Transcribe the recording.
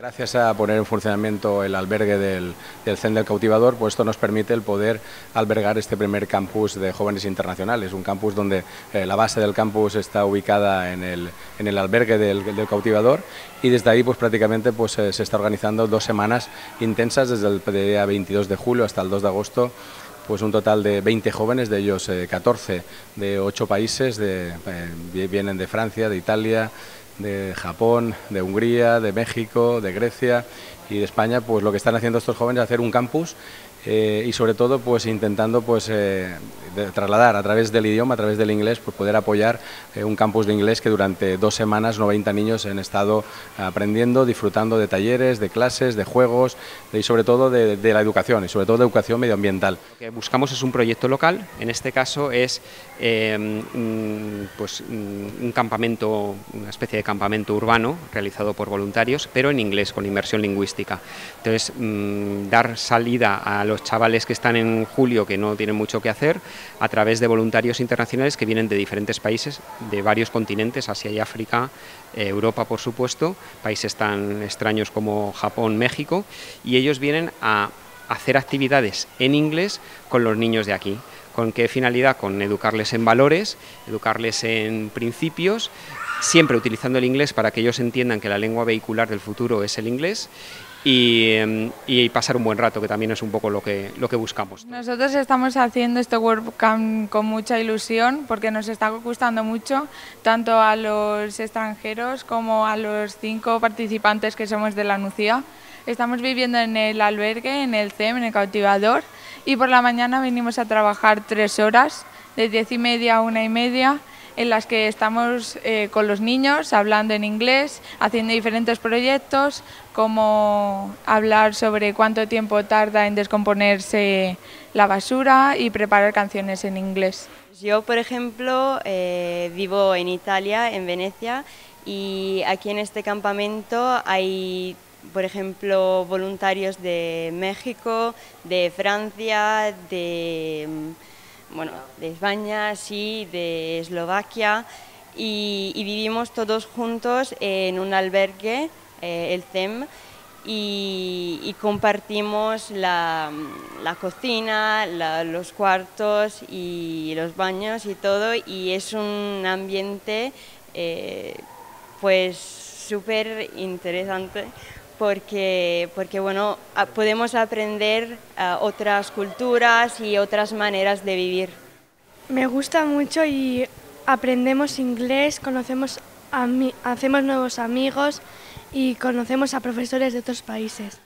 Gracias a poner en funcionamiento el albergue del, del CEN del Cautivador, pues esto nos permite el poder albergar este primer campus de jóvenes internacionales, un campus donde eh, la base del campus está ubicada en el, albergue del, Cautivador y desde ahí pues prácticamente pues, eh, se está organizando dos semanas intensas desde el día 22 de julio hasta el 2 de agosto pues un total de 20 jóvenes, de ellos eh, 14 de 8 países, eh, vienen de Francia, de Italia, de Japón, de Hungría, de México, de Grecia y de España, pues lo que están haciendo estos jóvenes es hacer un campus eh, y sobre todo pues intentando pues eh, de trasladar a través del idioma, a través del inglés, pues poder apoyar eh, un campus de inglés que durante dos semanas 90 niños han estado aprendiendo, disfrutando de talleres, de clases, de juegos y sobre todo de, de, la educación y sobre todo de educación medioambiental. Lo que buscamos es un proyecto local, en este caso es eh, pues, un campamento, una especie de campamento urbano realizado por voluntarios, pero en inglés, con inmersión lingüística. Entonces, mmm, dar salida a los chavales que están en julio que no tienen mucho que hacer a través de voluntarios internacionales que vienen de diferentes países, de varios continentes, Asia y África, eh, Europa por supuesto, países tan extraños como Japón, México, y ellos vienen a hacer actividades en inglés con los niños de aquí. ¿Con qué finalidad? Con educarles en valores, educarles en principios, siempre utilizando el inglés para que ellos entiendan que la lengua vehicular del futuro es el inglés y, y, pasar un buen rato, que también es un poco lo que, lo que buscamos. Nosotros estamos haciendo este WordCamp con mucha ilusión porque nos está gustando mucho, tanto a los extranjeros como a los cinco participantes que somos de la NUCIA. Estamos viviendo en el albergue, en el CEM, en el cautivador, y por la mañana venimos a trabajar tres horas, de diez y media a una y media, en las que estamos eh, con los niños hablando en inglés, haciendo diferentes proyectos, como hablar sobre cuánto tiempo tarda en descomponerse la basura y preparar canciones en inglés. Yo, por ejemplo, eh, vivo en Italia, en Venecia, y aquí en este campamento hay por ejemplo, voluntarios de México, de Francia, de bueno, de España, sí, de Eslovaquia y, vivimos todos juntos en un albergue, eh, el CEM, y, compartimos la, cocina, los cuartos y los baños y todo y es un ambiente eh, pues súper interesante porque, porque bueno, podemos aprender otras culturas y otras maneras de vivir. Me gusta mucho y aprendemos inglés, conocemos hacemos nuevos amigos y conocemos a profesores de otros países.